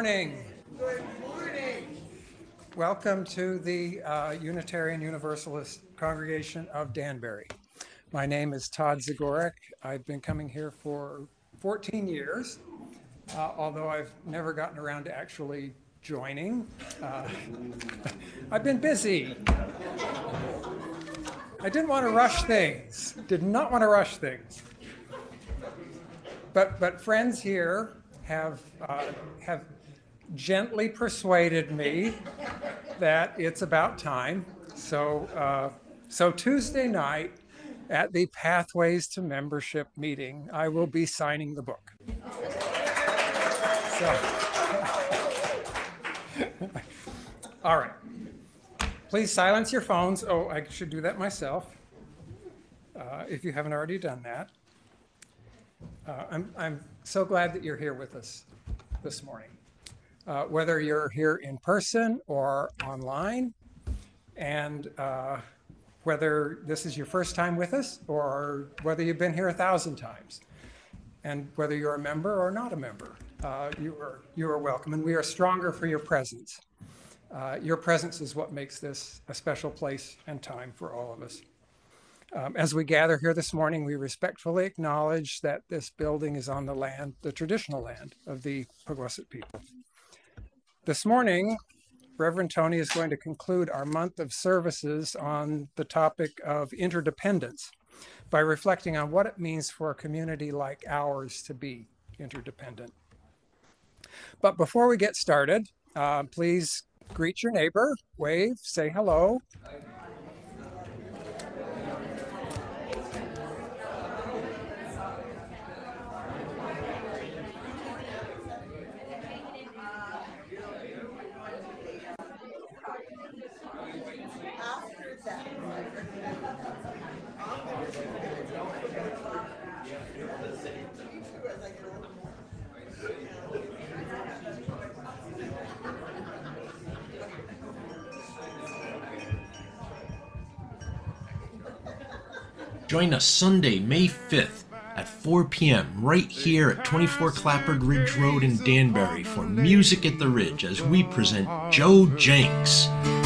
morning. Good morning. Welcome to the uh, Unitarian Universalist Congregation of Danbury. My name is Todd Zagorek. I've been coming here for 14 years, uh, although I've never gotten around to actually joining. Uh, I've been busy. I didn't want to rush things, did not want to rush things. But, but friends here have, uh, have gently persuaded me that it's about time. So, uh, so Tuesday night at the Pathways to Membership meeting, I will be signing the book. So, all right. Please silence your phones. Oh, I should do that myself uh, if you haven't already done that. Uh, I'm, I'm so glad that you're here with us this morning. Uh, whether you're here in person or online, and uh, whether this is your first time with us or whether you've been here a thousand times, and whether you're a member or not a member, uh, you, are, you are welcome, and we are stronger for your presence. Uh, your presence is what makes this a special place and time for all of us. Um, as we gather here this morning, we respectfully acknowledge that this building is on the land, the traditional land of the Paugussett people. This morning, Reverend Tony is going to conclude our month of services on the topic of interdependence by reflecting on what it means for a community like ours to be interdependent. But before we get started, uh, please greet your neighbor, wave, say hello. Join us Sunday, May 5th at 4 p.m. right here at 24 Clapboard Ridge Road in Danbury for Music at the Ridge as we present Joe Jencks.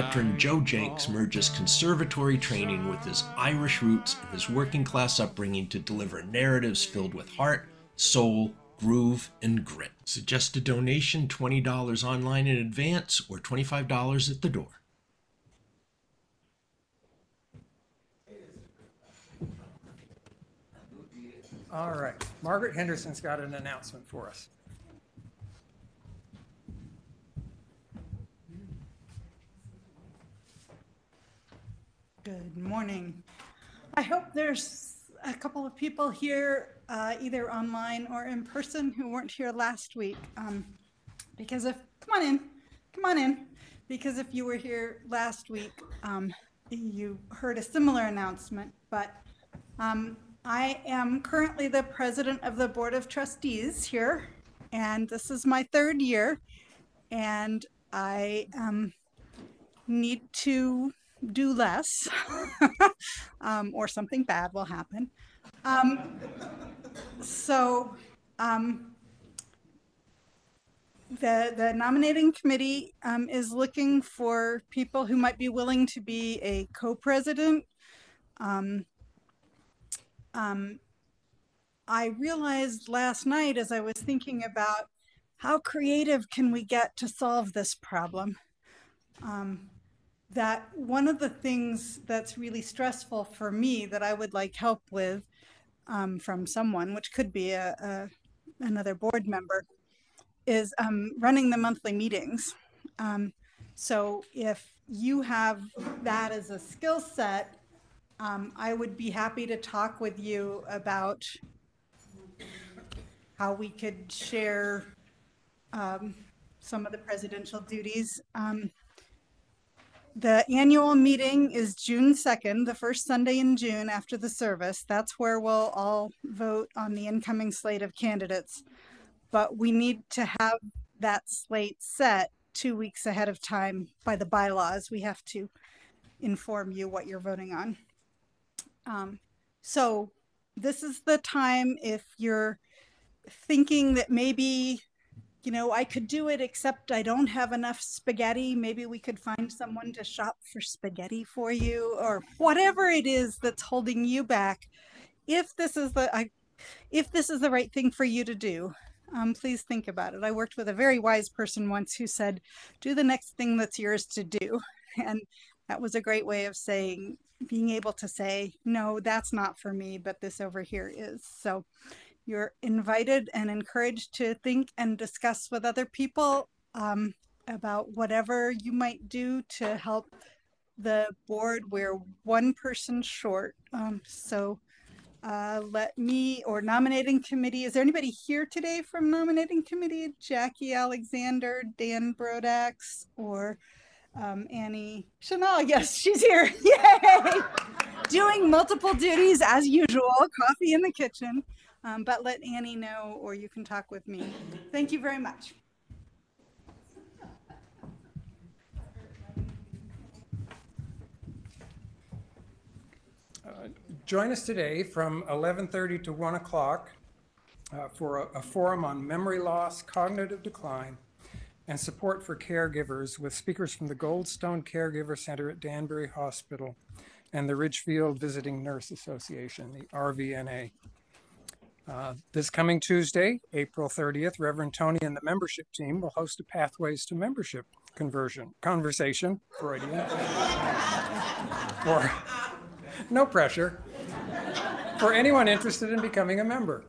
Veteran Joe Jencks merges conservatory training with his Irish roots and his working class upbringing to deliver narratives filled with heart, soul, groove, and grit. Suggest a donation $20 online in advance or $25 at the door. All right. Margaret Henderson's got an announcement for us. Good morning. I hope there's a couple of people here, uh, either online or in person, who weren't here last week. Um, because if, come on in, come on in. Because if you were here last week, um, you heard a similar announcement. But um, I am currently the president of the Board of Trustees here, and this is my third year. And I um, need to do less, um, or something bad will happen. Um, so um, the the nominating committee um, is looking for people who might be willing to be a co-president. Um, um, I realized last night as I was thinking about how creative can we get to solve this problem. Um, that one of the things that's really stressful for me that I would like help with um, from someone, which could be a, a another board member, is um, running the monthly meetings. Um, so if you have that as a skill set, um, I would be happy to talk with you about how we could share um, some of the presidential duties. Um, the annual meeting is June 2nd, the first Sunday in June after the service. That's where we'll all vote on the incoming slate of candidates. But we need to have that slate set two weeks ahead of time by the bylaws. We have to inform you what you're voting on. Um, so this is the time if you're thinking that maybe, you know, I could do it, except I don't have enough spaghetti. Maybe we could find someone to shop for spaghetti for you or whatever it is that's holding you back. If this is the, I, if this is the right thing for you to do, um, please think about it. I worked with a very wise person once who said, do the next thing that's yours to do. And that was a great way of saying, being able to say, no, that's not for me, but this over here is. So you're invited and encouraged to think and discuss with other people um, about whatever you might do to help the board. We're one person short. Um, so uh, let me or nominating committee. Is there anybody here today from nominating committee? Jackie Alexander, Dan Brodax, or um, Annie Chanel? Yes, she's here. Yay! Doing multiple duties as usual. Coffee in the kitchen. Um, but let Annie know, or you can talk with me. Thank you very much. Join us today from 11:30 to 1 o'clock uh, for a a forum on memory loss, cognitive decline, and support for caregivers with speakers from the Goldstone Caregiver Center at Danbury Hospital and the Ridgefield Visiting Nurse Association, the RVNA. Uh, This coming Tuesday, April 30th, Reverend Tony and the membership team will host a Pathways to Membership conversion, conversation, Freudian. Or, no pressure, for anyone interested in becoming a member.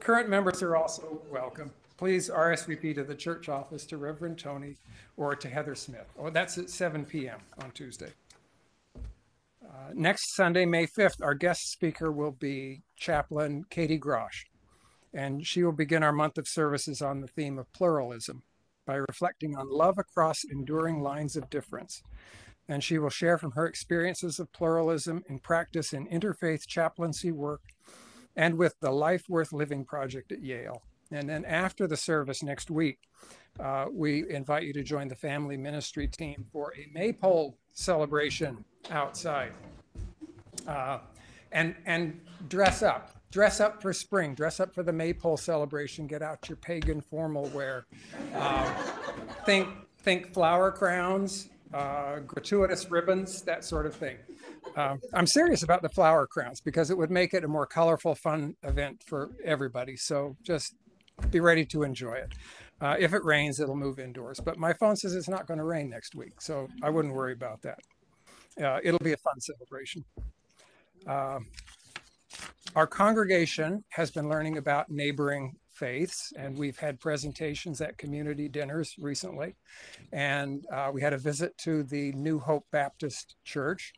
Current members are also welcome. Please RSVP to the church office to Reverend Tony or to Heather Smith. Oh, that's at 7 p.m. on Tuesday. Uh, Next Sunday, May 5th, our guest speaker will be Chaplain Katie Grosh. And she will begin our month of services on the theme of pluralism by reflecting on love across enduring lines of difference. And she will share from her experiences of pluralism in practice in interfaith chaplaincy work and with the Life Worth Living Project at Yale. And then after the service next week, uh, we invite you to join the family ministry team for a maypole celebration outside. Uh, and and dress up, dress up for spring, dress up for the maypole celebration. Get out your pagan formal wear. Uh, think think flower crowns, uh, gratuitous ribbons, that sort of thing. Uh, I'm serious about the flower crowns because it would make it a more colorful, fun event for everybody. So just be ready to enjoy it. Uh, if it rains, it'll move indoors. But my phone says it's not going to rain next week, so I wouldn't worry about that. Uh, it'll be a fun celebration. Um, our congregation has been learning about neighboring faiths, and we've had presentations at community dinners recently. And uh, we had a visit to the New Hope Baptist Church.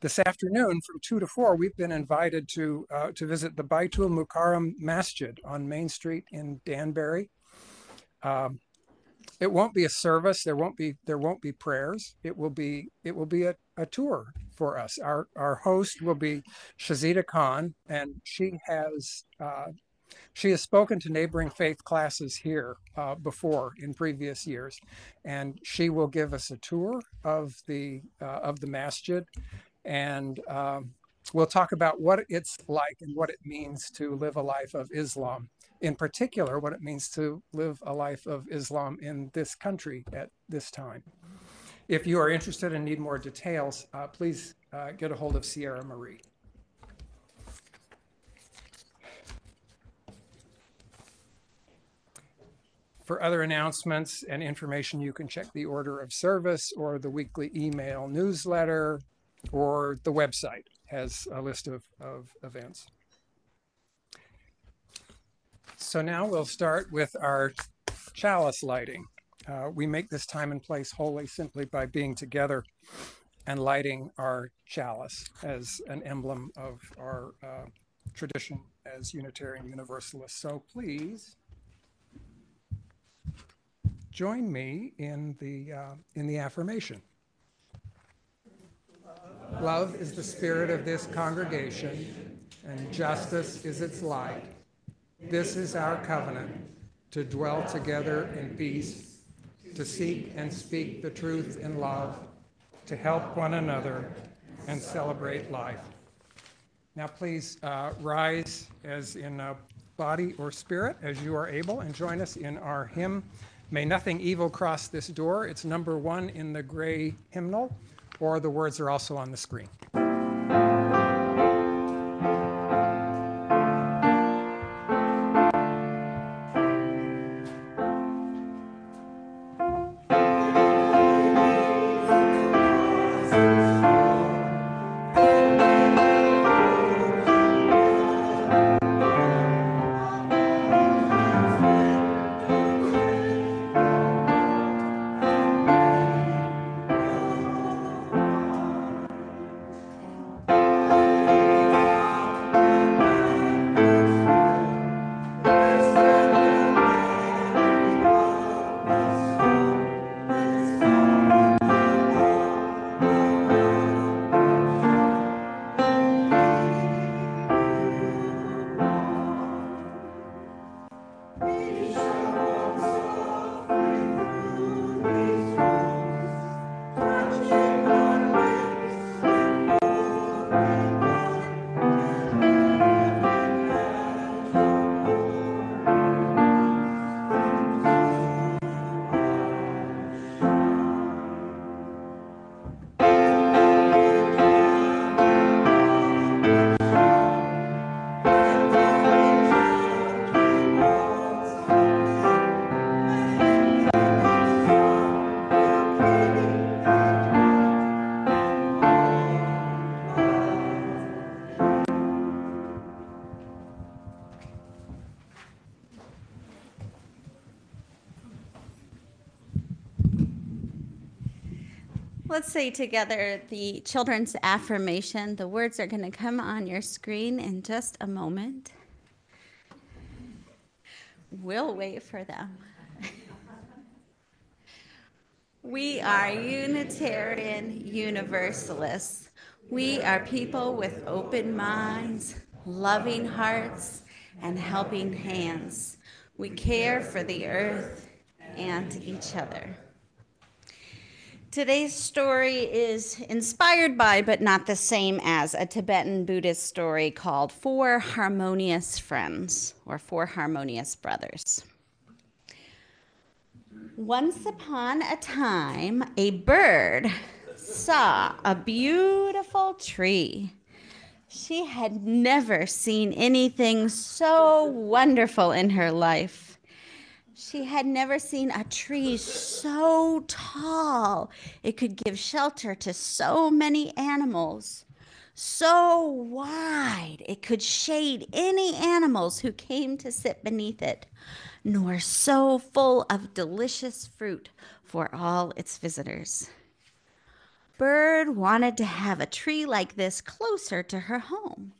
This afternoon, from two to four, we've been invited to uh, to visit the Baitul Mukarram Masjid on Main Street in Danbury. Um, it won't be a service. There won't be there won't be prayers. It will be it will be a, a tour for us. Our our host will be Shazita Khan, and she has uh, she has spoken to neighboring faith classes here uh, before in previous years, and she will give us a tour of the uh, of the masjid, and um, we'll talk about what it's like and what it means to live a life of Islam. In particular, what it means to live a life of Islam in this country at this time. If you are interested and need more details, uh, please uh, get a hold of Sierra Marie. For other announcements and information, you can check the order of service or the weekly email newsletter or the website has a list of, of events. So now we'll start with our chalice lighting. Uh, we make this time and place holy simply by being together and lighting our chalice as an emblem of our uh, tradition as Unitarian Universalists. So please join me in the uh, in the affirmation. Love is the spirit of this congregation, and justice is its light. This is our covenant to dwell together in peace, to seek and speak the truth in love, to help one another, and celebrate life. Now, please uh, rise as in uh, body or spirit as you are able and join us in our hymn, May Nothing Evil Cross This Door. It's number one in the gray hymnal, or the words are also on the screen. Say together the children's affirmation. The words are going to come on your screen in just a moment. We'll wait for them. we are Unitarian Universalists. We are people with open minds, loving hearts, and helping hands. We care for the earth and each other. Today's story is inspired by, but not the same as, a Tibetan Buddhist story called Four Harmonious Friends or Four Harmonious Brothers. Once upon a time, a bird saw a beautiful tree. She had never seen anything so wonderful in her life. She had never seen a tree so tall it could give shelter to so many animals, so wide it could shade any animals who came to sit beneath it, nor so full of delicious fruit for all its visitors. Bird wanted to have a tree like this closer to her home.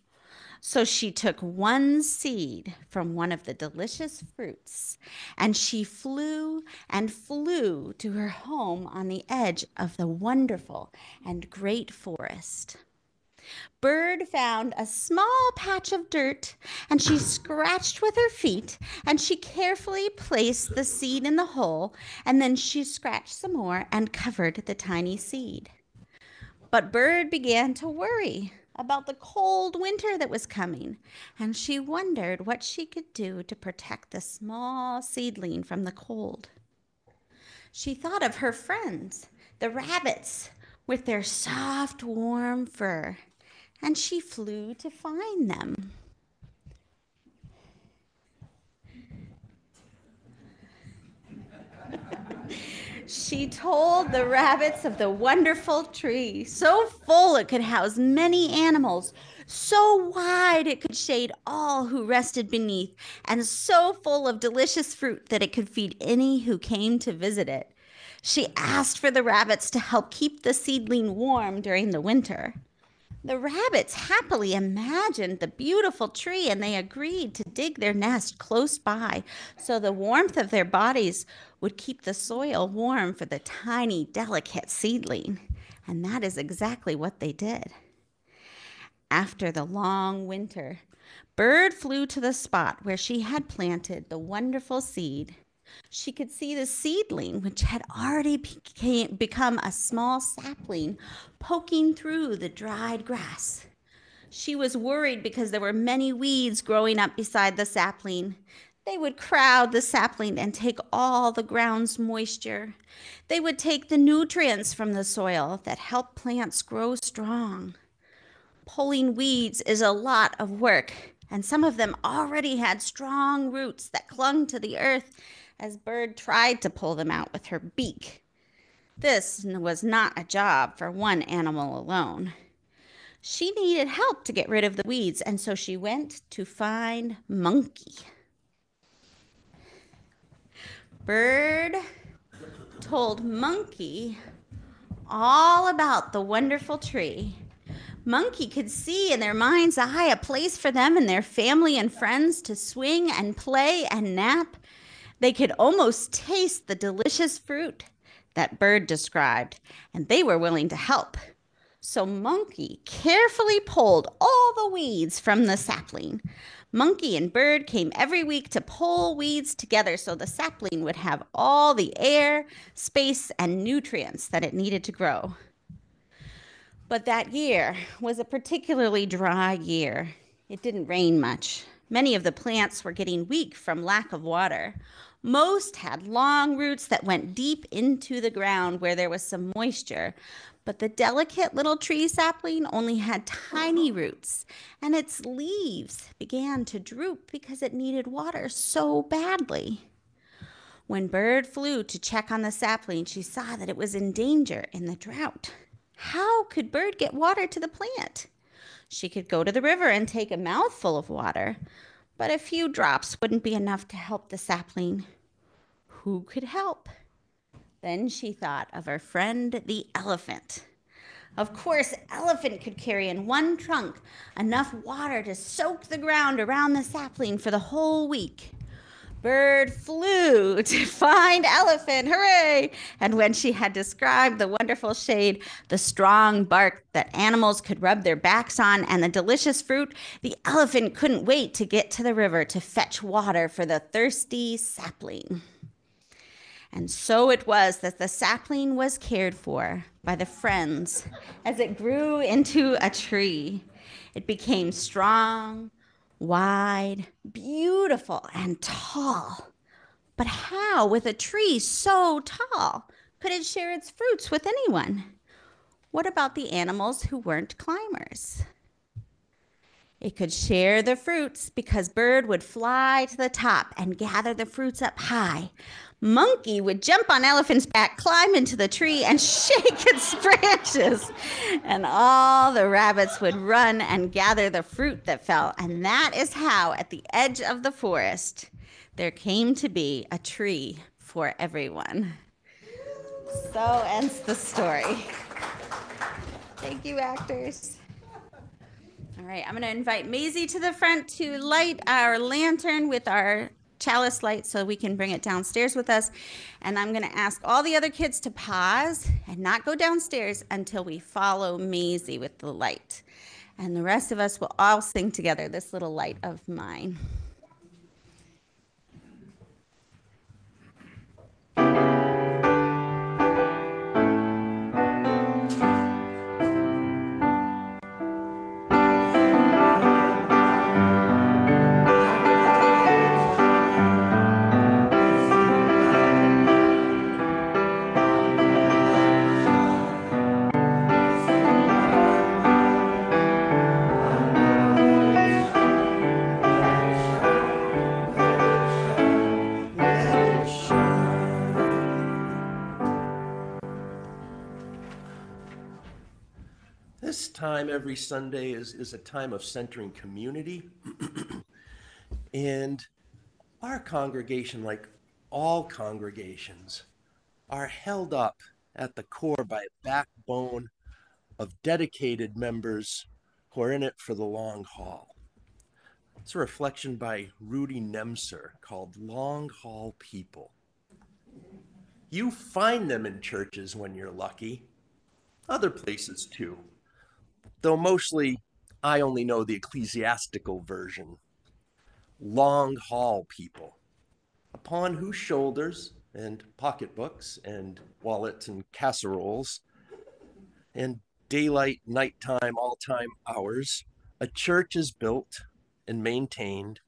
So she took one seed from one of the delicious fruits, and she flew and flew to her home on the edge of the wonderful and great forest. Bird found a small patch of dirt and she scratched with her feet and she carefully placed the seed in the hole and then she scratched some more and covered the tiny seed. But Bird began to worry about the cold winter that was coming, and she wondered what she could do to protect the small seedling from the cold. She thought of her friends, the rabbits, with their soft, warm fur, and she flew to find them. she told the rabbits of the wonderful tree, so full it could house many animals, so wide it could shade all who rested beneath, and so full of delicious fruit that it could feed any who came to visit it. She asked for the rabbits to help keep the seedling warm during the winter. The rabbits happily imagined the beautiful tree and they agreed to dig their nest close by so the warmth of their bodies would keep the soil warm for the tiny, delicate seedling. And that is exactly what they did. After the long winter, Bird flew to the spot where she had planted the wonderful seed. She could see the seedling, which had already became, become a small sapling, poking through the dried grass. She was worried because there were many weeds growing up beside the sapling. They would crowd the sapling and take all the ground's moisture. They would take the nutrients from the soil that help plants grow strong. Pulling weeds is a lot of work, and some of them already had strong roots that clung to the earth as Bird tried to pull them out with her beak. This was not a job for one animal alone. She needed help to get rid of the weeds, and so she went to find Monkey. Bird told Monkey all about the wonderful tree. Monkey could see in their mind's eye a place for them and their family and friends to swing and play and nap. They could almost taste the delicious fruit that Bird described, and they were willing to help. So Monkey carefully pulled all the weeds from the sapling. Monkey and Bird came every week to pull weeds together so the sapling would have all the air, space, and nutrients that it needed to grow. But that year was a particularly dry year. It didn't rain much. Many of the plants were getting weak from lack of water. Most had long roots that went deep into the ground where there was some moisture, but the delicate little tree sapling only had tiny roots, and its leaves began to droop because it needed water so badly. When Bird flew to check on the sapling, she saw that it was in danger in the drought. How could Bird get water to the plant? She could go to the river and take a mouthful of water, but a few drops wouldn't be enough to help the sapling. Who could help? Then she thought of her friend the elephant. Of course, elephant could carry in one trunk enough water to soak the ground around the sapling for the whole week. Bird flew to find elephant, hooray! And when she had described the wonderful shade, the strong bark that animals could rub their backs on, and the delicious fruit, the elephant couldn't wait to get to the river to fetch water for the thirsty sapling. And so it was that the sapling was cared for by the friends as it grew into a tree. It became strong, wide, beautiful, and tall. But how, with a tree so tall, could it share its fruits with anyone? What about the animals who weren't climbers? It could share the fruits because bird would fly to the top and gather the fruits up high. Monkey would jump on elephant's back, climb into the tree, and shake its branches. And all the rabbits would run and gather the fruit that fell. And that is how, at the edge of the forest, there came to be a tree for everyone. So ends the story. Thank you, actors. All right, I'm going to invite Maisie to the front to light our lantern with our chalice light so we can bring it downstairs with us. And I'm going to ask all the other kids to pause and not go downstairs until we follow Maisie with the light. And the rest of us will all sing together this little light of mine. Time every Sunday is, is a time of centering community. and our congregation, like all congregations, are held up at the core by a backbone of dedicated members who are in it for the long haul. It's a reflection by Rudy Nemser called Long Haul People. You find them in churches when you're lucky, other places too though mostly I only know the ecclesiastical version. Long haul people, upon whose shoulders and pocketbooks and wallets and casseroles and daylight, nighttime, all time hours, a church is built and maintained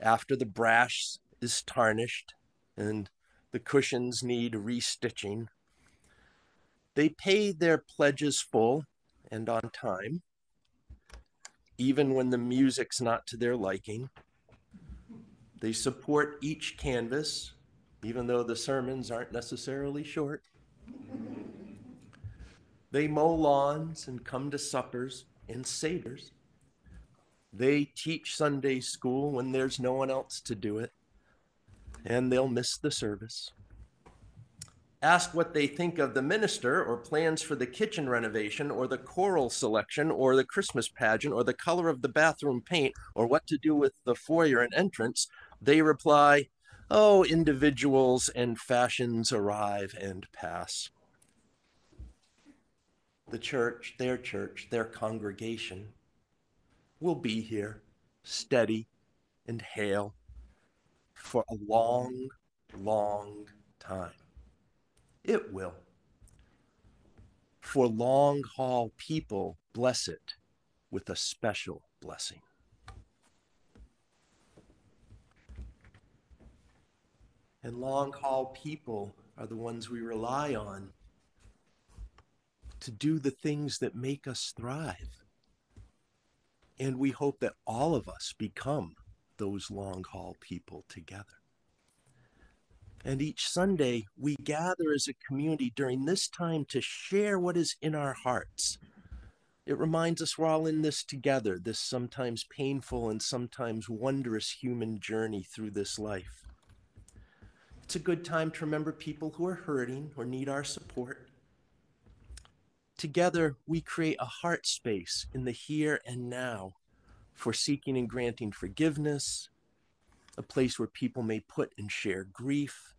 after the brass is tarnished and the cushions need restitching. They pay their pledges full and on time, even when the music's not to their liking. They support each canvas, even though the sermons aren't necessarily short. They mow lawns and come to suppers and seders. They teach Sunday school when there's no one else to do it, and they'll miss the service. Ask what they think of the minister or plans for the kitchen renovation or the choral selection or the Christmas pageant or the color of the bathroom paint or what to do with the foyer and entrance. They reply, Oh, individuals and fashions arrive and pass. The church, their church, their congregation will be here, steady and hale, for a long, long time. It will. For long haul people, bless it with a special blessing. And long haul people are the ones we rely on to do the things that make us thrive. And we hope that all of us become those long haul people together. And each Sunday, we gather as a community during this time to share what is in our hearts. It reminds us we're all in this together, this sometimes painful and sometimes wondrous human journey through this life. It's a good time to remember people who are hurting or need our support. Together, we create a heart space in the here and now for seeking and granting forgiveness, a place where people may put and share grief,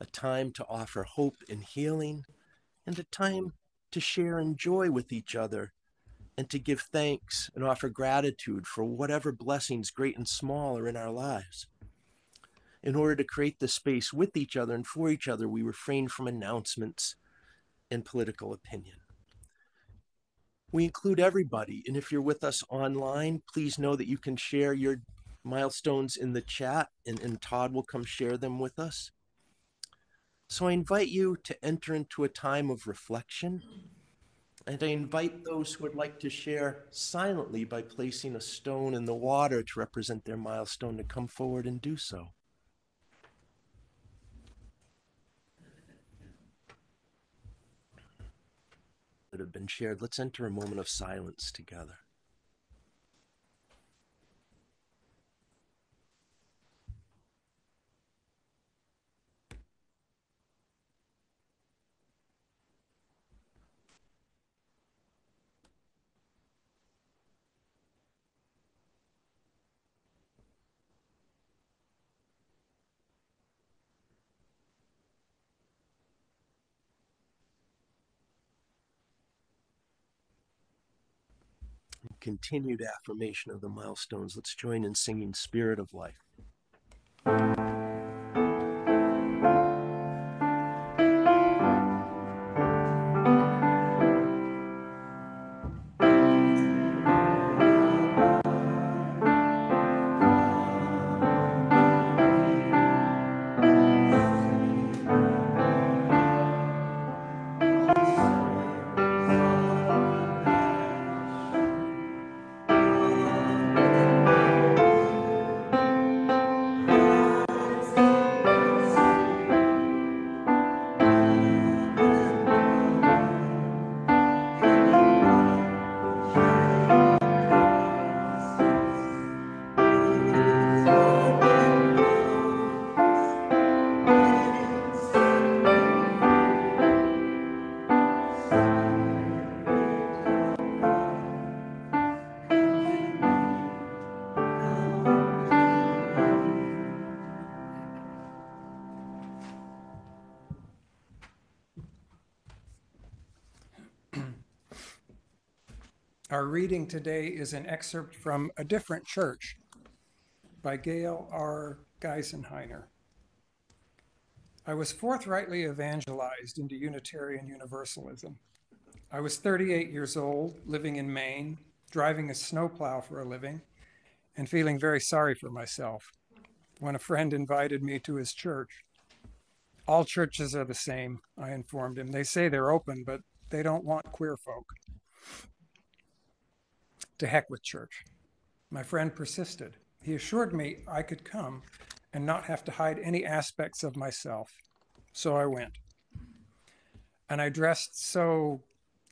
a time to offer hope and healing, and a time to share and joy with each other and to give thanks and offer gratitude for whatever blessings, great and small, are in our lives. In order to create this space with each other and for each other, we refrain from announcements and political opinion. We include everybody, and if you're with us online, please know that you can share your milestones in the chat, and, and Todd will come share them with us. So I invite you to enter into a time of reflection, and I invite those who would like to share silently by placing a stone in the water to represent their milestone to come forward and do so. That have been shared, let's enter a moment of silence together. Continued affirmation of the milestones. Let's join in singing Spirit of Life. Our reading today is an excerpt from A Different Church by Gail R. Geisenhainer. I was forthrightly evangelized into Unitarian Universalism. I was 38 years old, living in Maine, driving a snowplow for a living, and feeling very sorry for myself when a friend invited me to his church. All churches are the same, I informed him. They say they're open, but they don't want queer folk. To heck with church. My friend persisted. He assured me I could come and not have to hide any aspects of myself. So I went. And I dressed so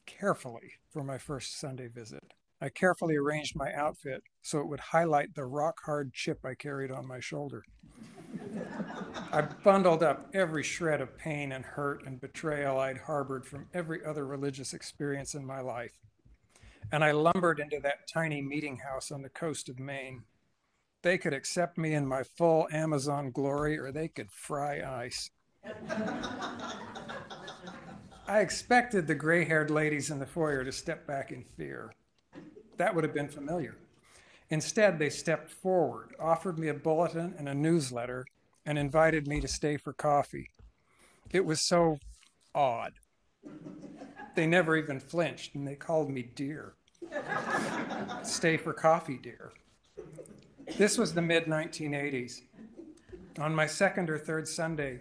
carefully for my first Sunday visit. I carefully arranged my outfit so it would highlight the rock hard chip I carried on my shoulder. I bundled up every shred of pain and hurt and betrayal I'd harbored from every other religious experience in my life. And I lumbered into that tiny meeting house on the coast of Maine. They could accept me in my full Amazon glory or they could fry ice. I expected the gray haired ladies in the foyer to step back in fear. That would have been familiar. Instead, they stepped forward, offered me a bulletin and a newsletter, and invited me to stay for coffee. It was so odd. They never even flinched, and they called me dear. stay for coffee, dear. This was the mid 1980s. On my second or third Sunday,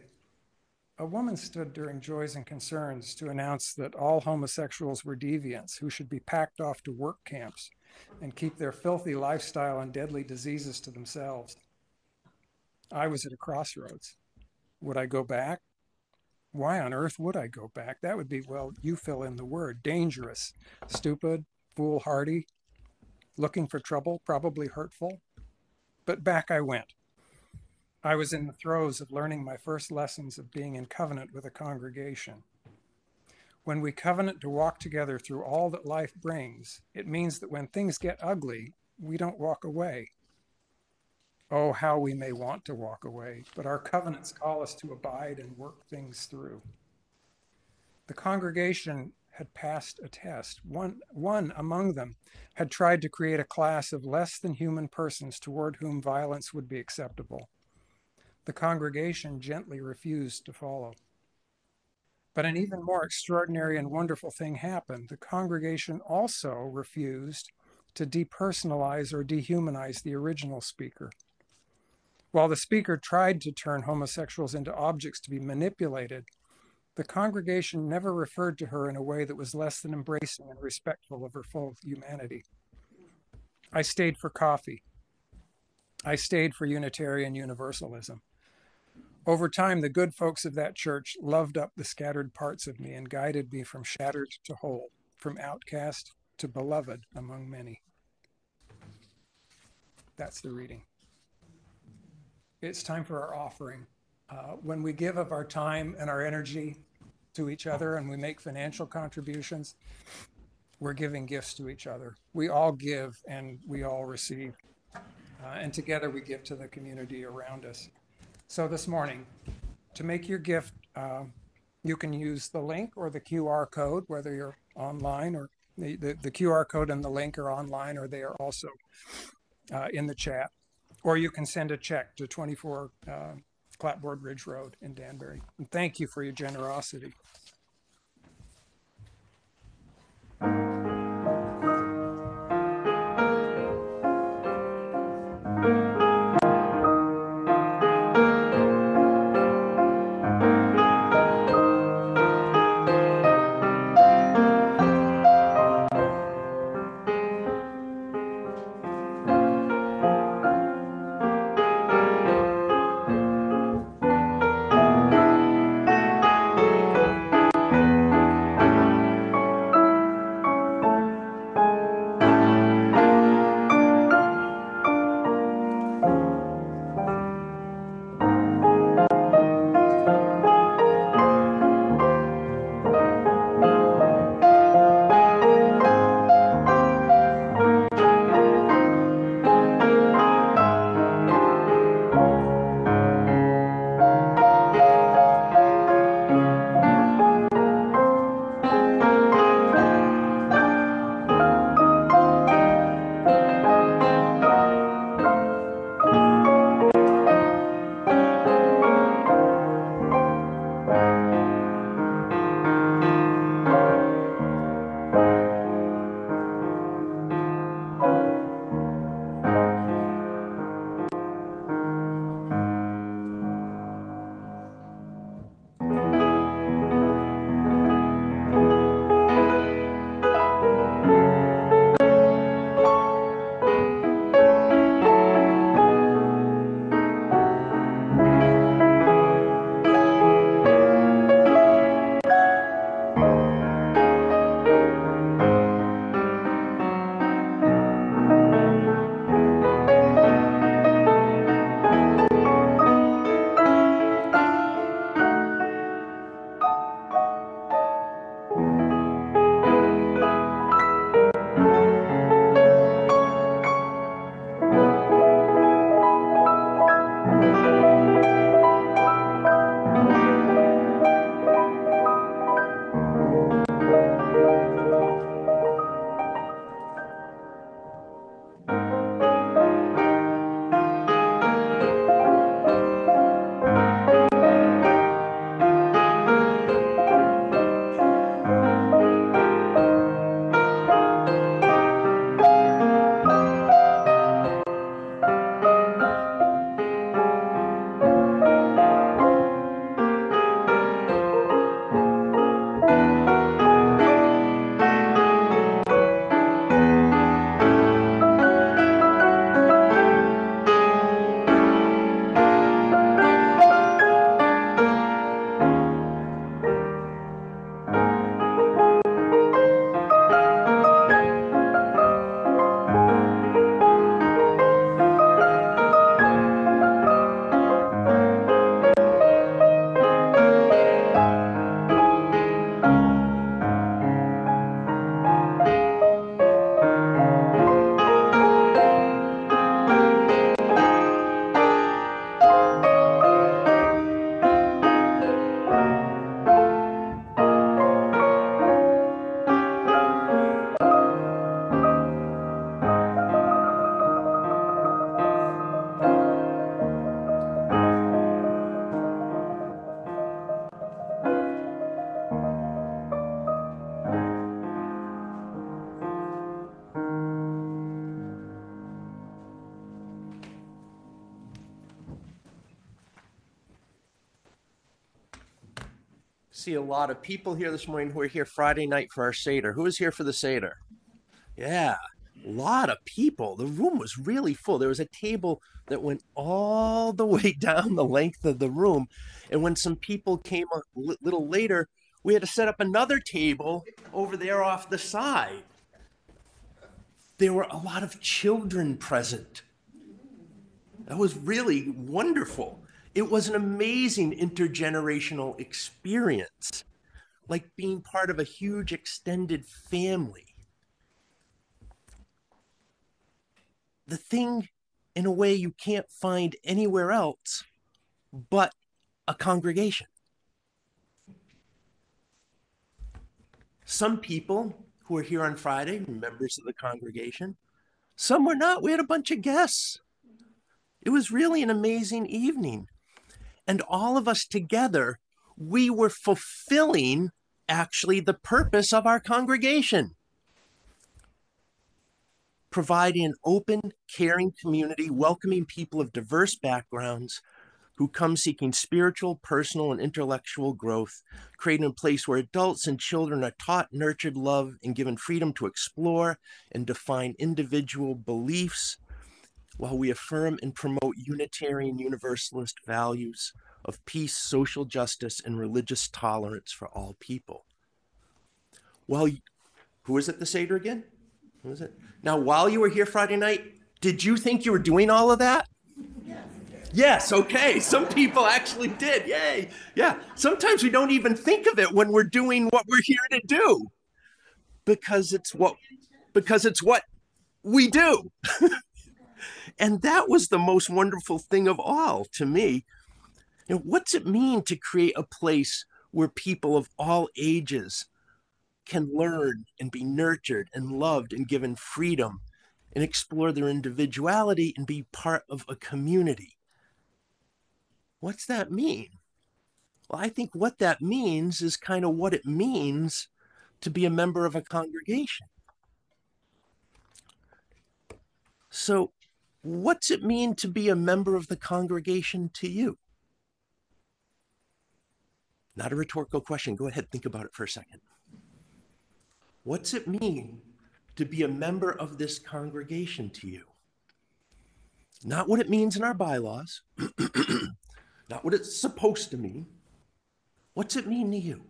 a woman stood during Joys and Concerns to announce that all homosexuals were deviants who should be packed off to work camps and keep their filthy lifestyle and deadly diseases to themselves. I was at a crossroads. Would I go back? Why on earth would I go back? That would be, well, you fill in the word dangerous, stupid, foolhardy, looking for trouble, probably hurtful. But back I went. I was in the throes of learning my first lessons of being in covenant with a congregation. When we covenant to walk together through all that life brings, it means that when things get ugly, we don't walk away. Oh, how we may want to walk away, but our covenants call us to abide and work things through. The congregation had passed a test. One, one among them had tried to create a class of less than human persons toward whom violence would be acceptable. The congregation gently refused to follow. But an even more extraordinary and wonderful thing happened. The congregation also refused to depersonalize or dehumanize the original speaker. While the speaker tried to turn homosexuals into objects to be manipulated, the congregation never referred to her in a way that was less than embracing and respectful of her full humanity. I stayed for coffee. I stayed for Unitarian Universalism. Over time, the good folks of that church loved up the scattered parts of me and guided me from shattered to whole, from outcast to beloved among many. That's the reading. It's time for our offering. Uh, when we give of our time and our energy to each other and we make financial contributions, we're giving gifts to each other. We all give and we all receive. Uh, and together we give to the community around us. So this morning, to make your gift, uh, you can use the link or the QR code, whether you're online or the, the, the QR code and the link are online or they are also uh, in the chat. Or you can send a check to 24 uh, Clapboard Ridge Road in Danbury. And thank you for your generosity. See a lot of people here this morning who are here Friday night for our Seder. Who was here for the Seder? Yeah, a lot of people. The room was really full. There was a table that went all the way down the length of the room. And when some people came a little later, we had to set up another table over there off the side. There were a lot of children present. That was really wonderful. It was an amazing intergenerational experience, like being part of a huge extended family. The thing, in a way, you can't find anywhere else but a congregation. Some people who were here on Friday, members of the congregation, some were not. We had a bunch of guests. It was really an amazing evening. And all of us together, we were fulfilling actually the purpose of our congregation. Providing an open, caring community, welcoming people of diverse backgrounds who come seeking spiritual, personal, and intellectual growth, creating a place where adults and children are taught, nurtured, loved, and given freedom to explore and define individual beliefs while we affirm and promote Unitarian Universalist values of peace, social justice, and religious tolerance for all people. You, who is it the Seder again? Who is it? Now, while you were here Friday night, did you think you were doing all of that? Yes, okay. Some people actually did. Yay. Yeah. Sometimes we don't even think of it when we're doing what we're here to do. Because it's what because it's what we do. and that was the most wonderful thing of all to me. You know, what's it mean to create a place where people of all ages can learn and be nurtured and loved and given freedom and explore their individuality and be part of a community? What's that mean? Well, I think what that means is kind of what it means to be a member of a congregation. So, what's it mean to be a member of the congregation to you? Not a rhetorical question. Go ahead, think about it for a second. What's it mean to be a member of this congregation to you? Not what it means in our bylaws, not what it's supposed to mean. What's it mean to you?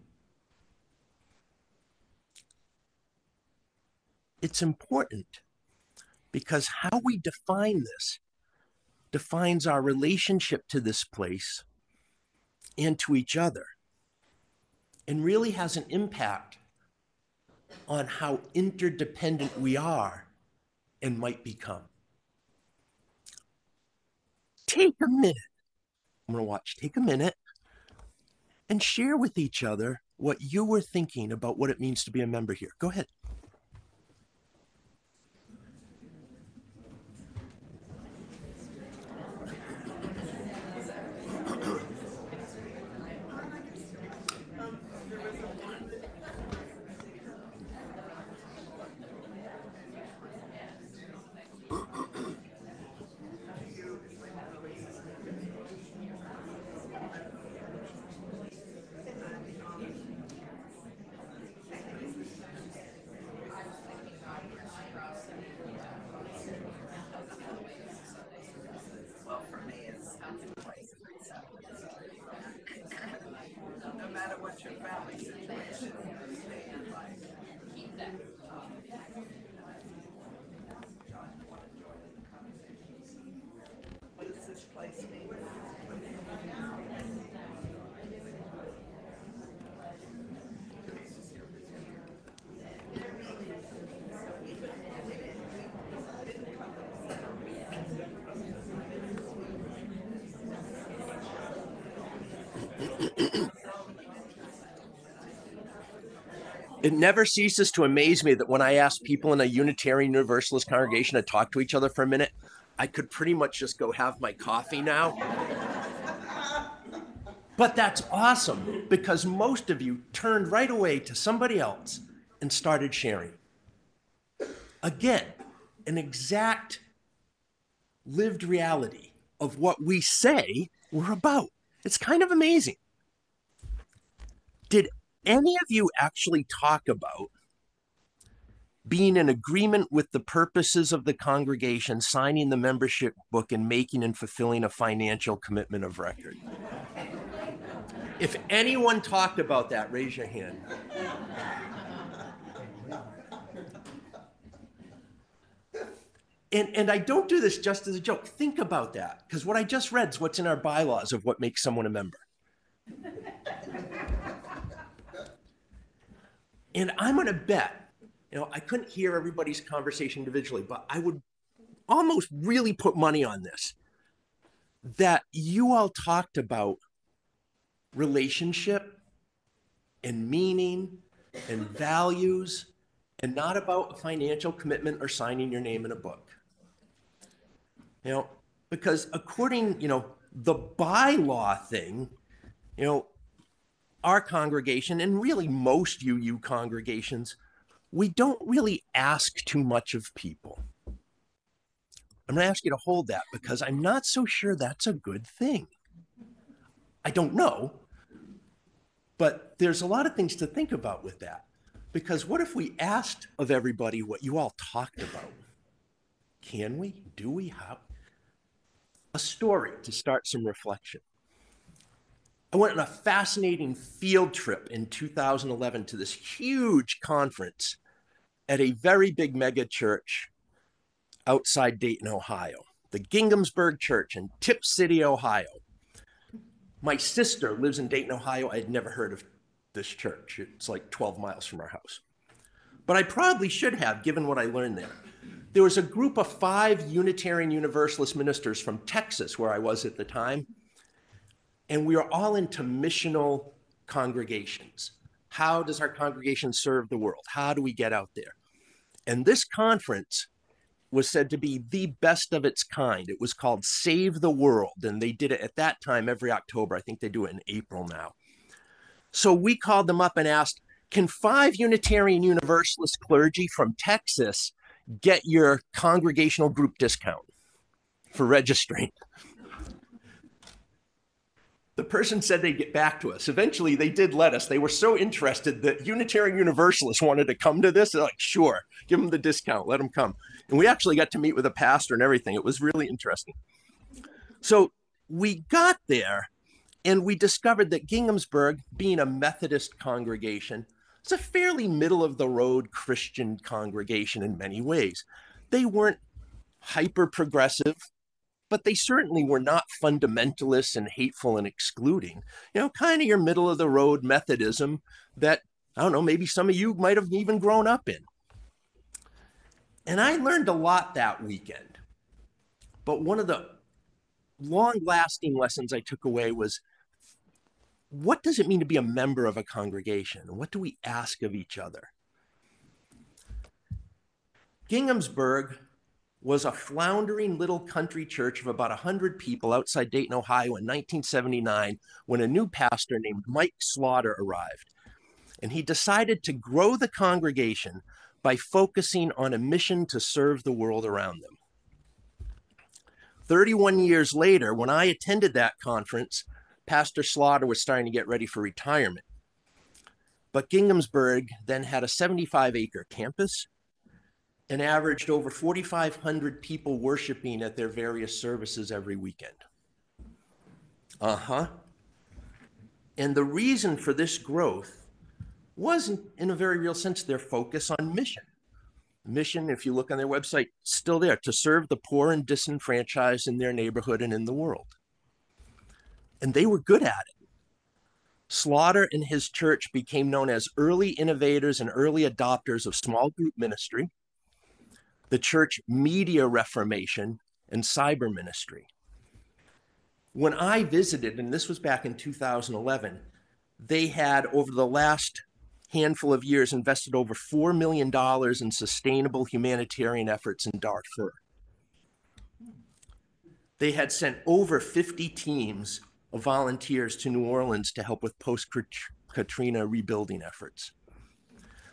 It's important because how we define this defines our relationship to this place and to each other and really has an impact on how interdependent we are and might become. Take a minute. I'm going to watch. Take a minute and share with each other what you were thinking about what it means to be a member here. Go ahead. It never ceases to amaze me that when I ask people in a Unitarian Universalist congregation to talk to each other for a minute, I could pretty much just go have my coffee now. but that's awesome because most of you turned right away to somebody else and started sharing. Again, an exact lived reality of what we say we're about. It's kind of amazing. Did any of you actually talk about being in agreement with the purposes of the congregation, signing the membership book, and making and fulfilling a financial commitment of record? If anyone talked about that, raise your hand. And, and I don't do this just as a joke. Think about that, because what I just read is what's in our bylaws of what makes someone a member. And I'm going to bet, you know, I couldn't hear everybody's conversation individually, but I would almost really put money on this that you all talked about relationship and meaning and values and not about a financial commitment or signing your name in a book. You know, because according, you know, the bylaw thing, you know, our congregation and really most UU congregations, we don't really ask too much of people. I'm going to ask you to hold that because I'm not so sure that's a good thing. I don't know, but there's a lot of things to think about with that. Because what if we asked of everybody what you all talked about? Can we? Do we? How? A story to start some reflection. I went on a fascinating field trip in 2011 to this huge conference at a very big mega church outside Dayton, Ohio, the Ginghamsburg Church in Tipp City, Ohio. My sister lives in Dayton, Ohio. I had never heard of this church. It's like 12 miles from our house. But I probably should have, given what I learned there. There was a group of five Unitarian Universalist ministers from Texas, where I was at the time, and we are all into missional congregations. How does our congregation serve the world? How do we get out there? And this conference was said to be the best of its kind. It was called Save the World, and they did it at that time every October. I think they do it in April now. So we called them up and asked, Can five Unitarian Universalist clergy from Texas get your congregational group discount for registering? The person said they'd get back to us. Eventually, they did let us. They were so interested that Unitarian Universalists wanted to come to this. They're like, sure, give them the discount, let them come. And we actually got to meet with a pastor and everything. It was really interesting. So we got there and we discovered that Ginghamsburg, being a Methodist congregation, is a fairly middle of the road Christian congregation in many ways. They weren't hyper progressive but they certainly were not fundamentalists and hateful and excluding. You know, kind of your middle of the road Methodism that, I don't know, maybe some of you might have even grown up in. And I learned a lot that weekend. But one of the long lasting lessons I took away was what does it mean to be a member of a congregation? What do we ask of each other? Ginghamsburg was a floundering little country church of about 100 people outside Dayton, Ohio in 1979 when a new pastor named Mike Slaughter arrived. And he decided to grow the congregation by focusing on a mission to serve the world around them. 31 years later, when I attended that conference, Pastor Slaughter was starting to get ready for retirement. But Ginghamsburg then had a 75 acre campus and averaged over 4,500 people worshiping at their various services every weekend. Uh huh. And the reason for this growth wasn't, in a very real sense, their focus on mission. Mission, if you look on their website, still there to serve the poor and disenfranchised in their neighborhood and in the world. And they were good at it. Slaughter and his church became known as early innovators and early adopters of small group ministry the church media reformation and cyber ministry. When I visited, and this was back in 2011, they had over the last handful of years invested over $4 million in sustainable humanitarian efforts in Darfur. They had sent over 50 teams of volunteers to New Orleans to help with post Katrina rebuilding efforts.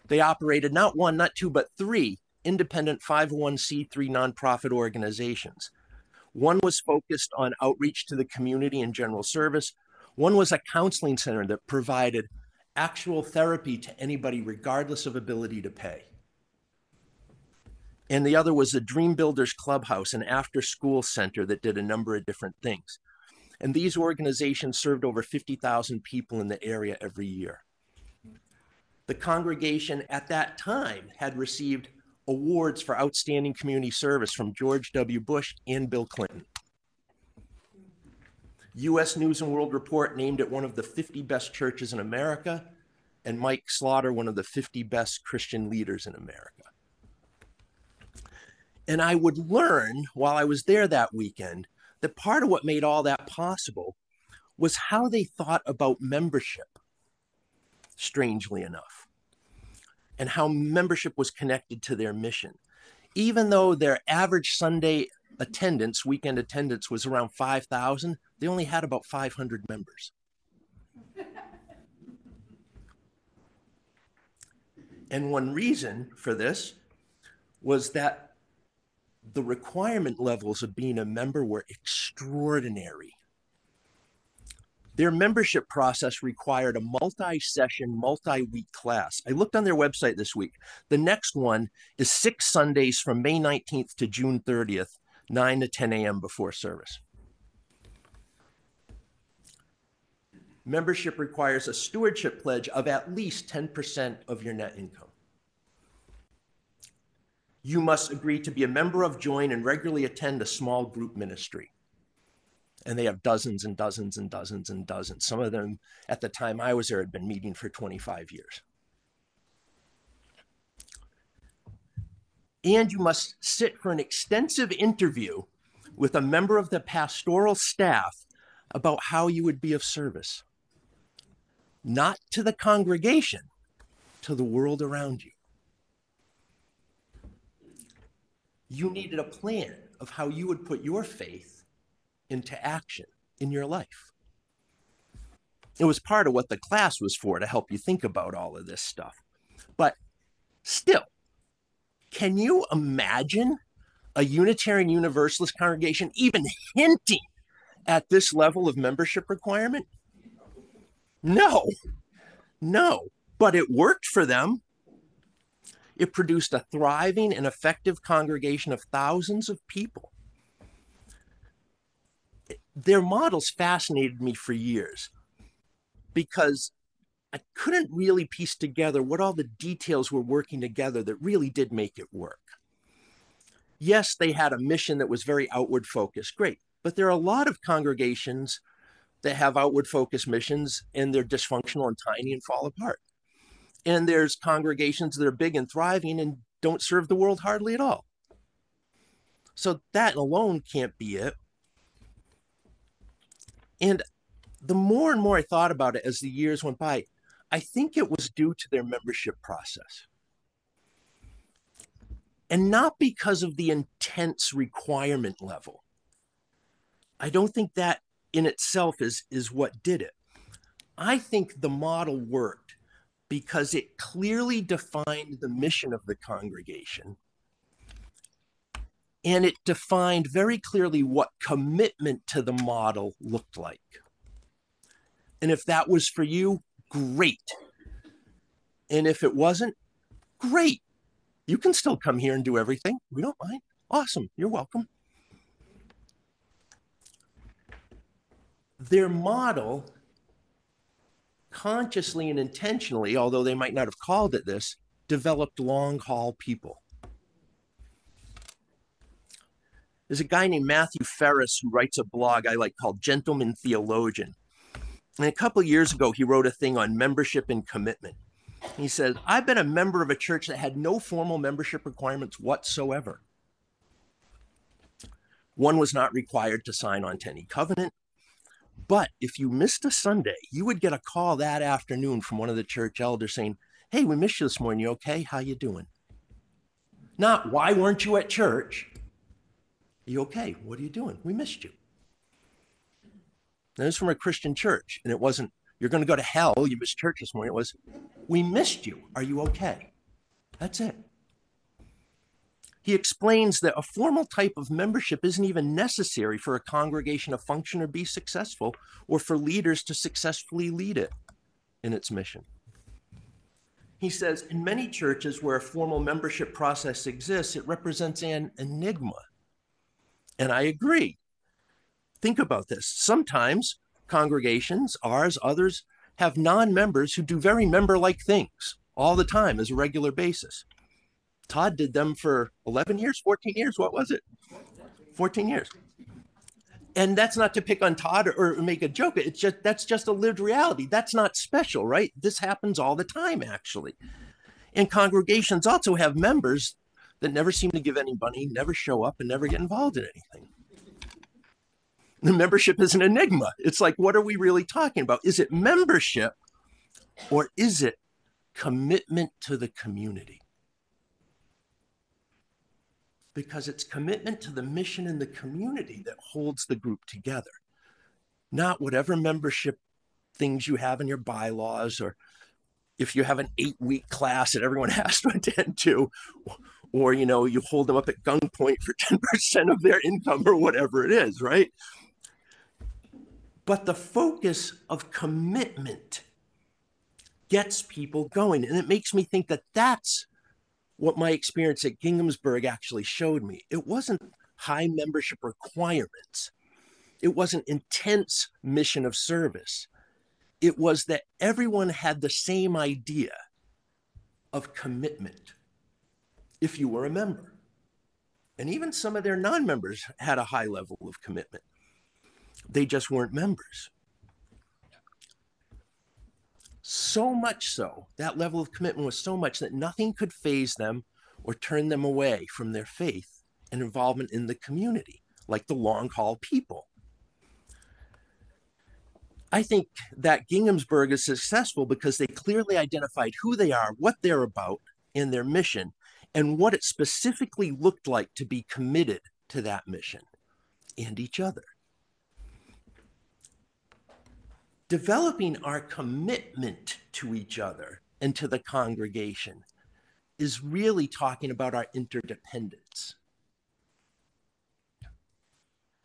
They operated not one, not two, but three independent 501c3 nonprofit organizations. One was focused on outreach to the community and general service. One was a counseling center that provided actual therapy to anybody, regardless of ability to pay. And the other was the Dream Builders Clubhouse, an after school center that did a number of different things. And these organizations served over 50,000 people in the area every year. The congregation at that time had received awards for outstanding community service from George W. Bush and Bill Clinton. US News and World Report named it one of the 50 best churches in America, and Mike Slaughter one of the 50 best Christian leaders in America. And I would learn while I was there that weekend that part of what made all that possible was how they thought about membership, strangely enough, and how membership was connected to their mission. Even though their average Sunday attendance, weekend attendance, was around 5,000, they only had about 500 members. and one reason for this was that the requirement levels of being a member were extraordinary. Their membership process required a multi session, multi week class. I looked on their website this week. The next one is six Sundays from May 19th to June 30th, 9 to 10 a.m. before service. Membership requires a stewardship pledge of at least 10% of your net income. You must agree to be a member of Join and regularly attend a small group ministry. And they have dozens and dozens and dozens and dozens. Some of them, at the time I was there, had been meeting for 25 years. And you must sit for an extensive interview with a member of the pastoral staff about how you would be of service, not to the congregation, to the world around you. you needed a plan of how you would put your faith into action in your life. It was part of what the class was for to help you think about all of this stuff. But still, can you imagine a Unitarian Universalist congregation even hinting at this level of membership requirement? No, no, but it worked for them. It produced a thriving and effective congregation of thousands of people. Their models fascinated me for years because I couldn't really piece together what all the details were working together that really did make it work. Yes, they had a mission that was very outward focused. Great. But there are a lot of congregations that have outward focused missions and they're dysfunctional and tiny and fall apart and there's congregations that are big and thriving and don't serve the world hardly at all. So that alone can't be it. And the more and more I thought about it as the years went by, I think it was due to their membership process. And not because of the intense requirement level. I don't think that in itself is, is what did it. I think the model worked because it clearly defined the mission of the congregation. And it defined very clearly what commitment to the model looked like. And if that was for you, great. And if it wasn't, great. You can still come here and do everything. We don't mind. Awesome. You're welcome. Their model consciously and intentionally, although they might not have called it this, developed long haul people. There's a guy named Matthew Ferris who writes a blog I like called Gentleman Theologian. And a couple years ago, he wrote a thing on membership and commitment. He says, I've been a member of a church that had no formal membership requirements whatsoever. One was not required to sign on to any covenant. But if you missed a Sunday, you would get a call that afternoon from one of the church elders saying, "Hey, we missed you this morning. You okay? How you doing?" Not why weren't you at church? You okay? What are you doing? We missed you. Now, this is from a Christian church, and it wasn't you're going to go to hell. You missed church this morning. It was we missed you. Are you okay? That's it he explains that a formal type of membership isn't even necessary for a congregation to function or be successful, or for leaders to successfully lead it in its mission. He says, in many churches where a formal membership process exists, it represents an enigma. And I agree. Think about this. Sometimes congregations, ours, others, have non members who do very member like things all the time as a regular basis. Todd did them for 11 years, 14 years. What was it? 14 years. And that's not to pick on Todd or, or make a joke. It's just that's just a lived reality. That's not special, right? This happens all the time, actually. And congregations also have members that never seem to give any money, never show up, and never get involved in anything. The membership is an enigma. It's like, what are we really talking about? Is it membership or is it commitment to the community? Because it's commitment to the mission and the community that holds the group together, not whatever membership things you have in your bylaws or if you have an eight week class that everyone has to attend to or you know you hold them up at gunpoint for 10% of their income or whatever it is right? But the focus of commitment gets people going. And it makes me think that that's what my experience at ginghamsburg actually showed me. It wasn't high membership requirements. It wasn't intense mission of service. It was that everyone had the same idea of commitment if you were a member. And even some of their non members had a high level of commitment. They just weren't members. So much so, that level of commitment was so much that nothing could phase them or turn them away from their faith and involvement in the community, like the long haul people. I think that Ginghamsburg is successful because they clearly identified who they are, what they're about, and their mission, and what it specifically looked like to be committed to that mission and each other. Developing our commitment to each other and to the congregation is really talking about our interdependence.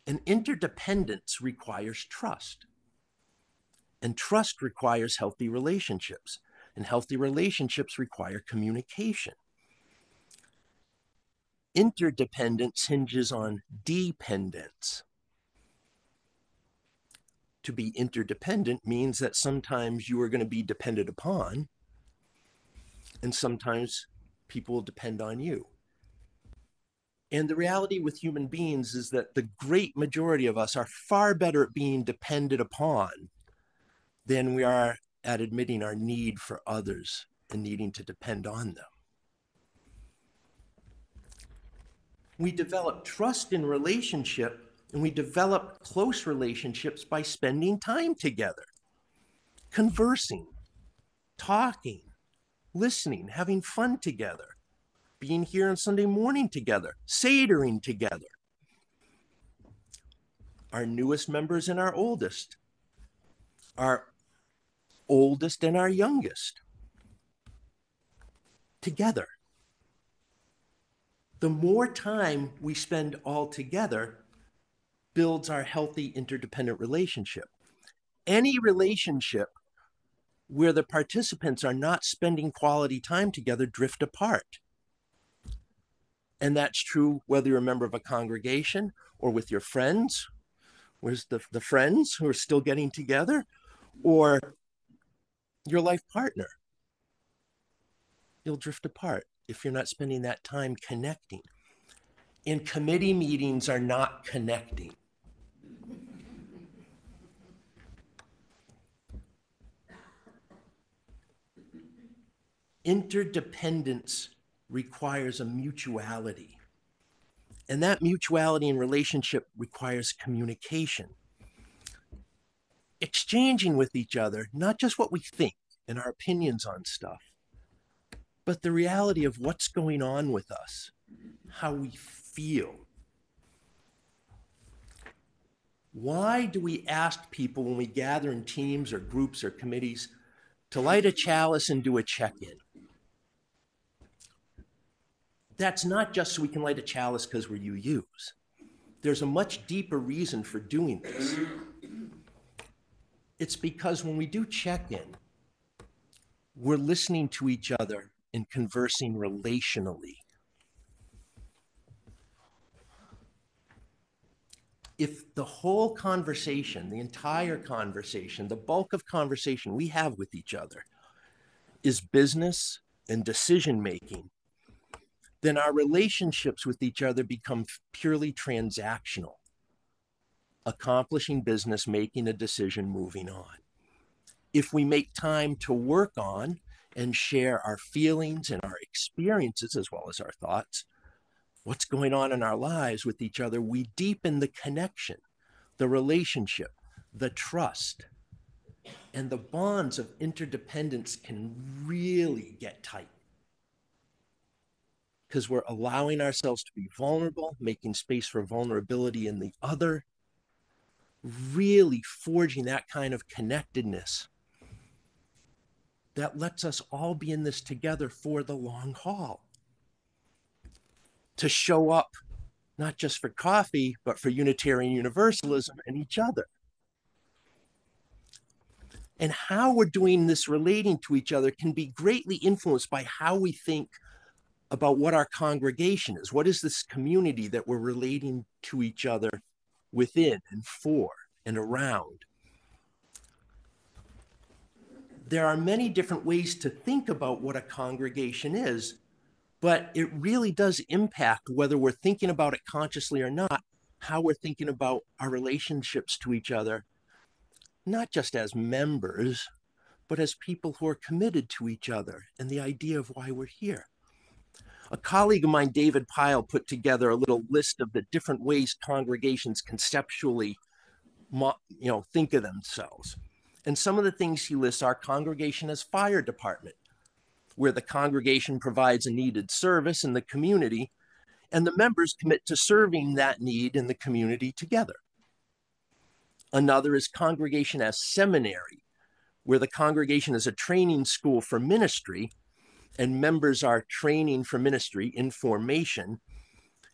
And interdependence requires trust. And trust requires healthy relationships, and healthy relationships require communication. Interdependence hinges on dependence. To be interdependent means that sometimes you are going to be dependent upon, and sometimes people will depend on you. And the reality with human beings is that the great majority of us are far better at being depended upon than we are at admitting our need for others and needing to depend on them. We develop trust in relationship and we develop close relationships by spending time together, conversing, talking, listening, having fun together, being here on Sunday morning together, sedering together. Our newest members and our oldest, our oldest and our youngest together. The more time we spend all together builds our healthy interdependent relationship. Any relationship where the participants are not spending quality time together drift apart. And that's true whether you're a member of a congregation or with your friends, where's the, the friends who are still getting together, or your life partner. You'll drift apart if you're not spending that time connecting. And committee meetings are not connecting. Interdependence requires a mutuality. And that mutuality and relationship requires communication exchanging with each other, not just what we think and our opinions on stuff, but the reality of what's going on with us, how we feel. Why do we ask people when we gather in teams or groups or committees to light a chalice and do a check in? That's not just so we can light a chalice because we're UUs. There's a much deeper reason for doing this. It's because when we do check in, we're listening to each other and conversing relationally. If the whole conversation, the entire conversation, the bulk of conversation we have with each other is business and decision making, then our relationships with each other become purely transactional, accomplishing business, making a decision, moving on. If we make time to work on and share our feelings and our experiences as well as our thoughts, what's going on in our lives with each other, we deepen the connection, the relationship, the trust. And the bonds of interdependence can really get tight because we're allowing ourselves to be vulnerable, making space for vulnerability in the other, really forging that kind of connectedness that lets us all be in this together for the long haul. To show up not just for coffee, but for Unitarian Universalism and each other. And how we're doing this relating to each other can be greatly influenced by how we think about what our congregation is. What is this community that we're relating to each other within and for and around? There are many different ways to think about what a congregation is, but it really does impact whether we're thinking about it consciously or not, how we're thinking about our relationships to each other, not just as members, but as people who are committed to each other and the idea of why we're here a colleague of mine, David Pyle, put together a little list of the different ways congregations conceptually, you know, think of themselves. And some of the things he lists are congregation as fire department, where the congregation provides a needed service in the community, and the members commit to serving that need in the community together. Another is congregation as seminary, where the congregation is a training school for ministry and members are training for ministry in formation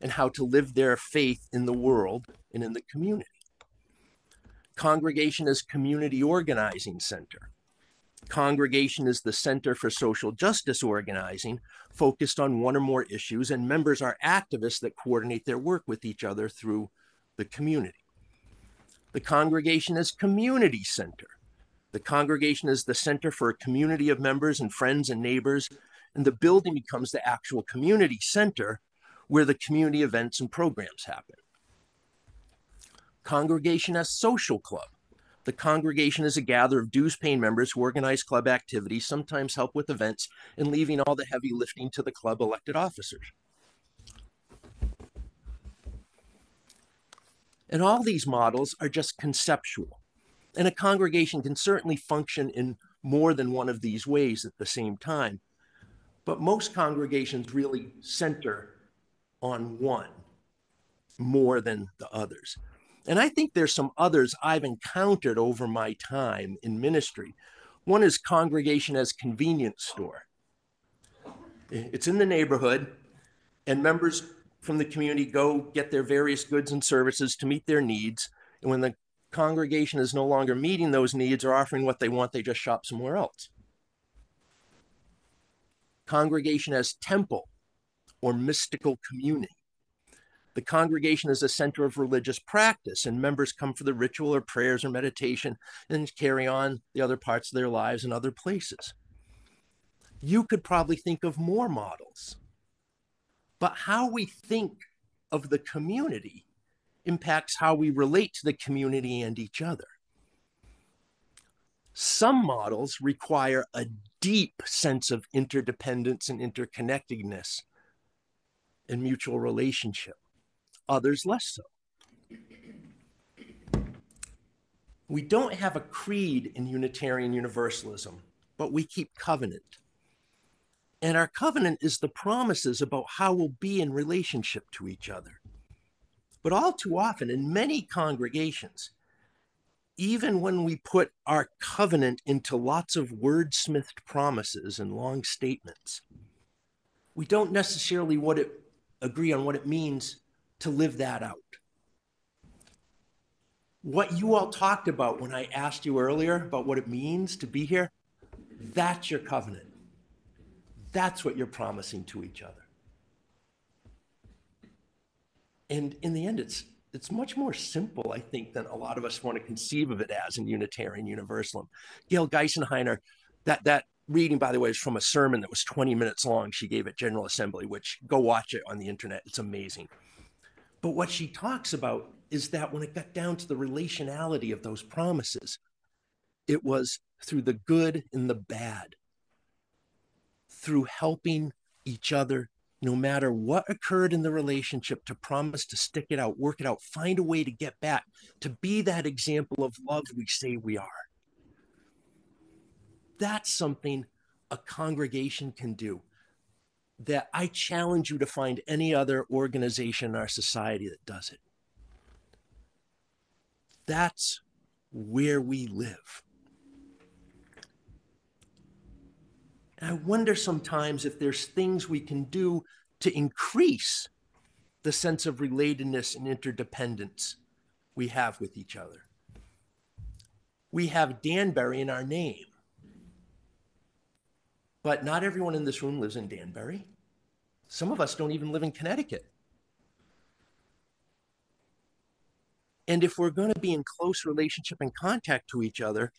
and how to live their faith in the world and in the community. Congregation is community organizing center. Congregation is the Center for Social Justice Organizing, focused on one or more issues, and members are activists that coordinate their work with each other through the community. The congregation is community center. The congregation is the center for a community of members and friends and neighbors and the building becomes the actual community center where the community events and programs happen. Congregation as social club. The congregation is a gather of dues paying members who organize club activities, sometimes help with events, and leaving all the heavy lifting to the club elected officers. And all these models are just conceptual. And a congregation can certainly function in more than one of these ways at the same time. But most congregations really center on one more than the others. And I think there's some others I've encountered over my time in ministry. One is congregation as convenience store. It's in the neighborhood, and members from the community go get their various goods and services to meet their needs. And when the congregation is no longer meeting those needs or offering what they want, they just shop somewhere else congregation as temple or mystical community. The congregation is a center of religious practice, and members come for the ritual or prayers or meditation and carry on the other parts of their lives in other places. You could probably think of more models. But how we think of the community impacts how we relate to the community and each other. Some models require a deep sense of interdependence and interconnectedness and mutual relationship, others less so. We don't have a creed in Unitarian Universalism, but we keep covenant. And our covenant is the promises about how we'll be in relationship to each other. But all too often, in many congregations, even when we put our covenant into lots of wordsmithed promises and long statements, we don't necessarily what it, agree on what it means to live that out. What you all talked about when I asked you earlier about what it means to be here, That's your covenant. That's what you're promising to each other. And in the end, it's it's much more simple, I think, than a lot of us want to conceive of it as in Unitarian Universalism. Gail Geisenhainer, that that reading, by the way, is from a sermon that was 20 minutes long. She gave at General Assembly, which go watch it on the internet. It's amazing. But what she talks about is that when it got down to the relationality of those promises, it was through the good and the bad, through helping each other, no matter what occurred in the relationship, to promise to stick it out, work it out, find a way to get back, to be that example of love we say we are. That's something a congregation can do that I challenge you to find any other organization in our society that does it. That's where we live. And I wonder sometimes if there's things we can do to increase the sense of relatedness and interdependence we have with each other. We have Danbury in our name. But not everyone in this room lives in Danbury. Some of us don't even live in Connecticut. And if we're going to be in close relationship and contact to each other,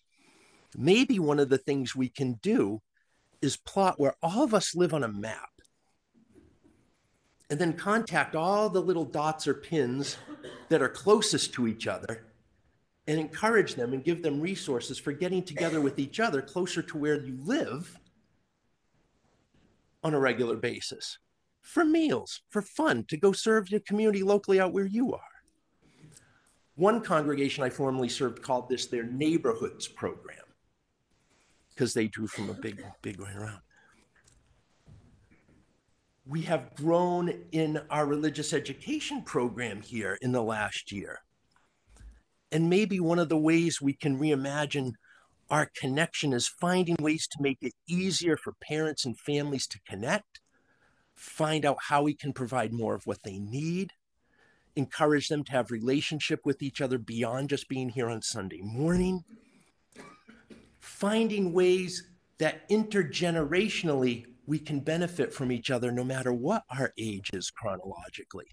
maybe one of the things we can do is plot where all of us live on a map and then contact all the little dots or pins that are closest to each other and encourage them and give them resources for getting together with each other closer to where you live on a regular basis for meals, for fun, to go serve your community locally out where you are. One congregation I formerly served called this their neighborhoods program because they drew from a big, big way around. We have grown in our religious education program here in the last year. And maybe one of the ways we can reimagine our connection is finding ways to make it easier for parents and families to connect, find out how we can provide more of what they need, encourage them to have relationship with each other beyond just being here on Sunday morning, finding ways that intergenerationally we can benefit from each other no matter what our age is chronologically.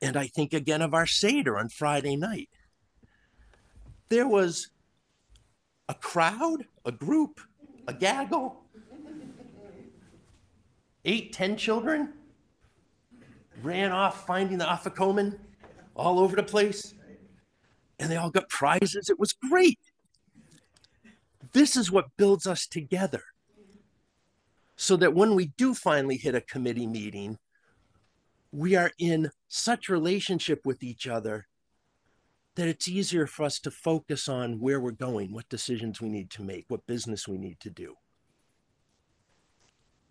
And I think again of our Seder on Friday night. There was a crowd, a group, a gaggle, eight, ten children ran off finding the Afikoman all over the place. And they all got prizes. It was great. This is what builds us together. So that when we do finally hit a committee meeting, we are in such relationship with each other that it's easier for us to focus on where we're going, what decisions we need to make, what business we need to do.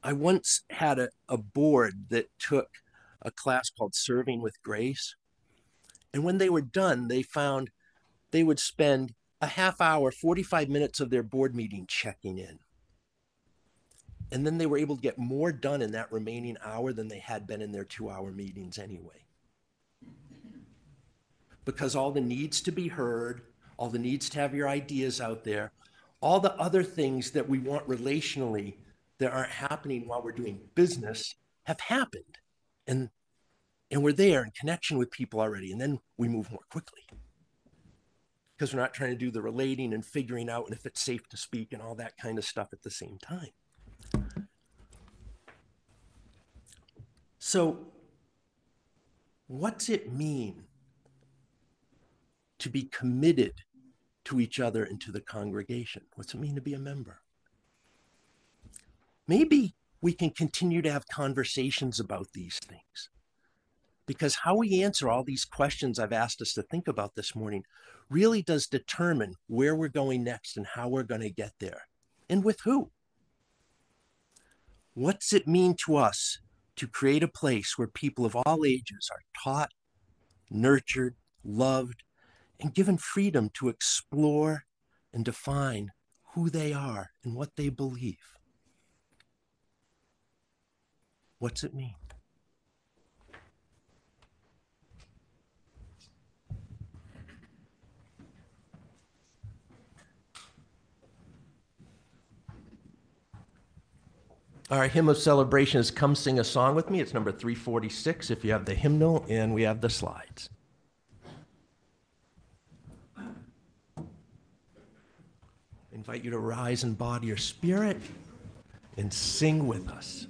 I once had a, a board that took a class called Serving with Grace. And when they were done, they found they would spend a half hour, 45 minutes of their board meeting checking in. And then they were able to get more done in that remaining hour than they had been in their two hour meetings anyway because all the needs to be heard, all the needs to have your ideas out there, all the other things that we want relationally that aren't happening while we're doing business have happened. And and we're there in connection with people already. And then we move more quickly. Because we're not trying to do the relating and figuring out and if it's safe to speak and all that kind of stuff at the same time. So, what's it mean to be committed to each other and to the congregation. What's it mean to be a member? Maybe we can continue to have conversations about these things. Because how we answer all these questions I've asked us to think about this morning really does determine where we're going next and how we're going to get there and with who. What's it mean to us to create a place where people of all ages are taught, nurtured, loved, and given freedom to explore and define who they are and what they believe. What's it mean? Our hymn of celebration is Come Sing a Song with Me. It's number 346 if you have the hymnal, and we have the slides. Invite you to rise in body or spirit and sing with us.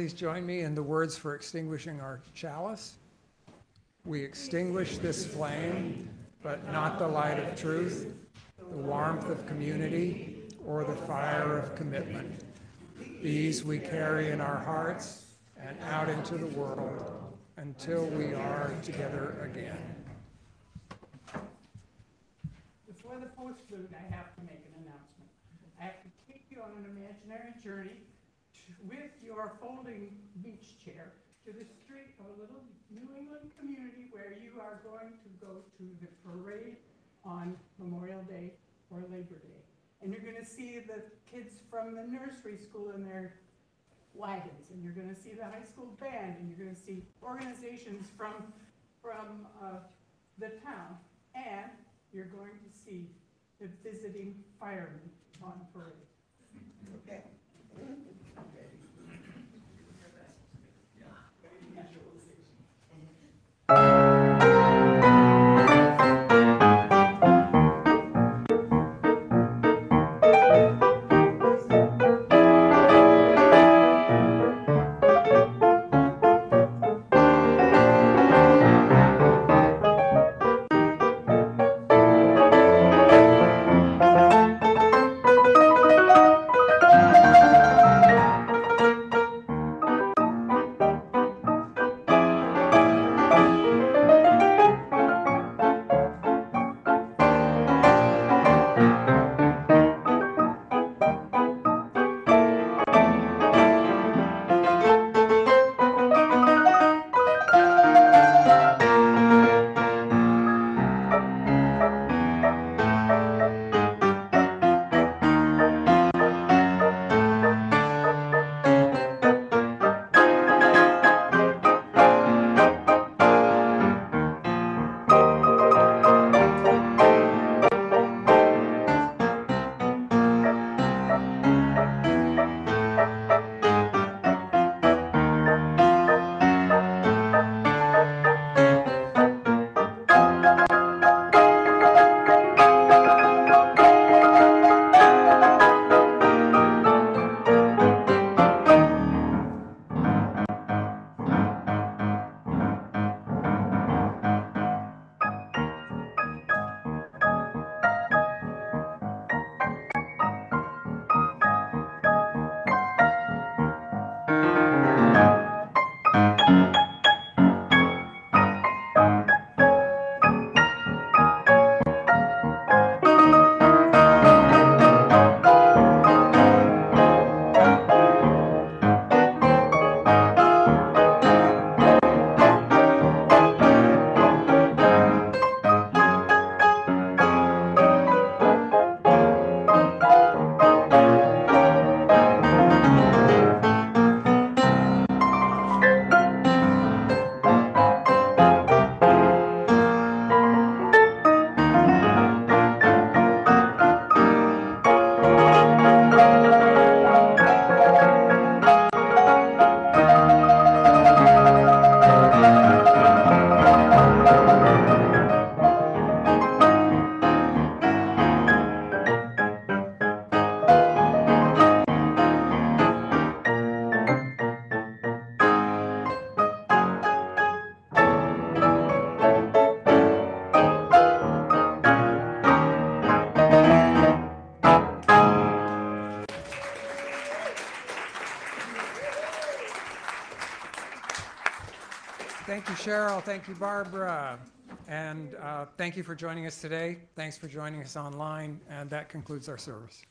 Please join me in the words for extinguishing our chalice. We extinguish this flame, but not the light of truth, the warmth of community, or the fire of commitment. These we carry in our hearts and out into the world until we are together again. Before the postlude, I have to make an announcement. I have to take you on an imaginary journey with your folding beach chair to the street of a little New England community where you are going to go to the parade on Memorial Day or Labor Day. And you're gonna see the kids from the nursery school in their wagons, and you're gonna see the high school band, and you're gonna see organizations from, from, uh, the town. And you're going to see the visiting firemen on parade. Okay. Cheryl. Thank you, Barbara. And uh, thank you for joining us today. Thanks for joining us online. And that concludes our service.